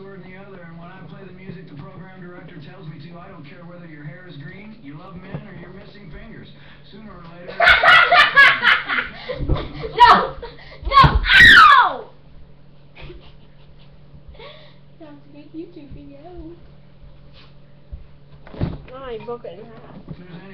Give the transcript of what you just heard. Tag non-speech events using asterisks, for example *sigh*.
sword and the other, and when I play the music the program director tells me to, I don't care whether your hair is green, you love men, or you're missing fingers. Sooner or later... *laughs* no! No! Ow! Sounds like a YouTube video. I broke it in half.